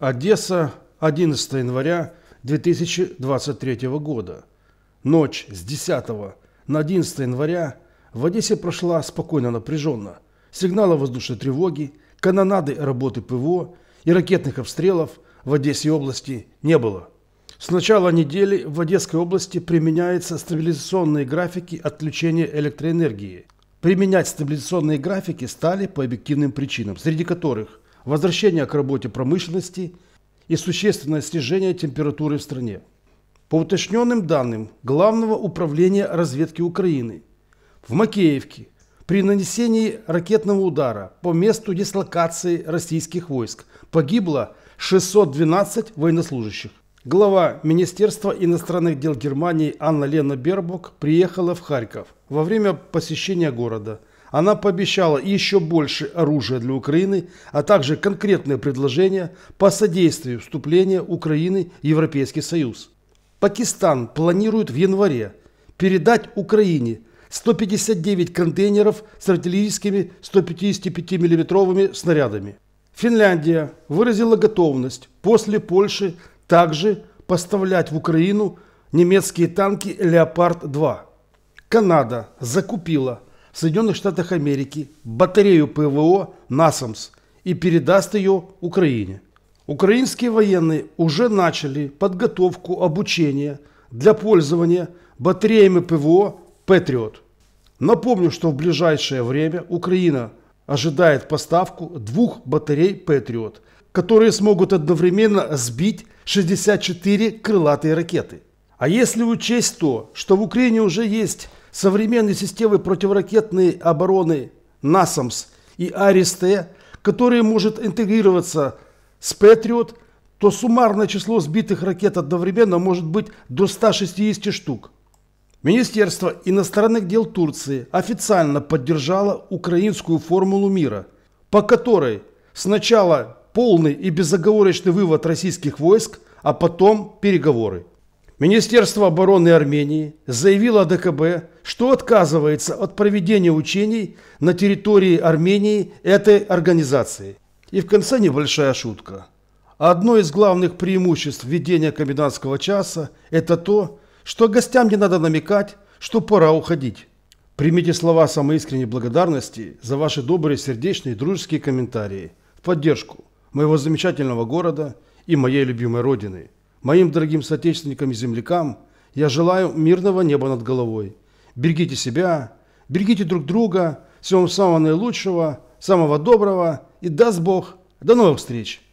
Одесса, 11 января 2023 года. Ночь с 10 на 11 января в Одессе прошла спокойно напряженно. Сигнала воздушной тревоги, канонады работы ПВО и ракетных обстрелов в Одессе области не было. С начала недели в Одесской области применяются стабилизационные графики отключения электроэнергии. Применять стабилизационные графики стали по объективным причинам, среди которых возвращение к работе промышленности и существенное снижение температуры в стране. По уточненным данным Главного управления разведки Украины, в Макеевке при нанесении ракетного удара по месту дислокации российских войск погибло 612 военнослужащих. Глава Министерства иностранных дел Германии Анна Лена Бербок приехала в Харьков во время посещения города – она пообещала еще больше оружия для Украины, а также конкретные предложения по содействию вступлению Украины в Европейский Союз. Пакистан планирует в январе передать Украине 159 контейнеров с артиллерийскими 155 миллиметровыми снарядами. Финляндия выразила готовность после Польши также поставлять в Украину немецкие танки «Леопард-2». Канада закупила в Соединенных Штатах Америки батарею ПВО «Насамс» и передаст ее Украине. Украинские военные уже начали подготовку обучения для пользования батареями ПВО «Патриот». Напомню, что в ближайшее время Украина ожидает поставку двух батарей «Патриот», которые смогут одновременно сбить 64 крылатые ракеты. А если учесть то, что в Украине уже есть современные системы противоракетной обороны НАСАМС и АРИСТ, которые может интегрироваться с Патриот, то суммарное число сбитых ракет одновременно может быть до 160 штук. Министерство иностранных дел Турции официально поддержало украинскую формулу мира, по которой сначала полный и безоговорочный вывод российских войск, а потом переговоры. Министерство обороны Армении заявило ДКБ, что отказывается от проведения учений на территории Армении этой организации. И в конце небольшая шутка. Одно из главных преимуществ введения комендантского часа – это то, что гостям не надо намекать, что пора уходить. Примите слова самой искренней благодарности за ваши добрые, сердечные, дружеские комментарии в поддержку моего замечательного города и моей любимой родины – Моим дорогим соотечественникам и землякам я желаю мирного неба над головой. Берегите себя, берегите друг друга, всего самого наилучшего, самого доброго и даст Бог. До новых встреч!